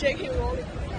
J.K. Rowling.